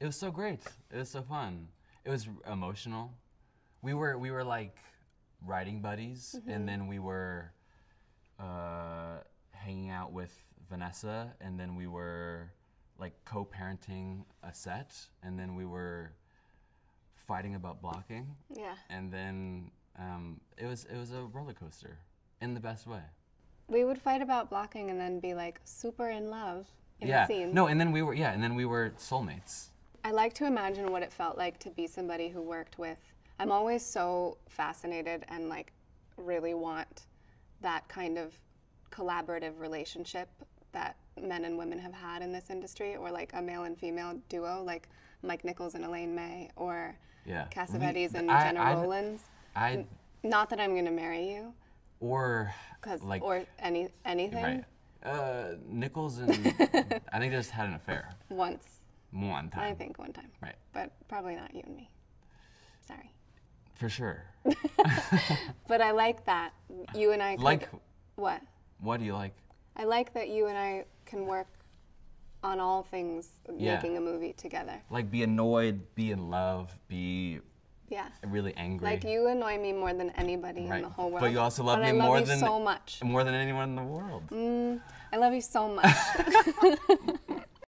It was so great. It was so fun. It was emotional. We were we were like writing buddies, and then we were uh, hanging out with Vanessa, and then we were like co-parenting a set, and then we were fighting about blocking, Yeah. and then um, it was it was a roller coaster in the best way. We would fight about blocking and then be like super in love in yeah. No, and then we were yeah, and then we were soulmates. I like to imagine what it felt like to be somebody who worked with. I'm always so fascinated and like really want that kind of collaborative relationship that men and women have had in this industry, or like a male and female duo, like Mike Nichols and Elaine May, or Yeah. Cassavetes and I- Gena I- Rowlands. I Not that I'm gonna marry you, or cause like or any anything right. Uh, Nichols and I think they just had an affair once. One time. I think one time, Right. but probably not you and me. Sorry. For sure. But I like that you and I Like what? what do you like? I like that you and I can work on all things Yeah. making a movie together. Like be annoyed, be in love, be Yeah. really angry. Like you annoy me more than anybody Right. in the whole world. But you also love But me I love more you than so much. more than anyone in the world. Mm, I love you so much.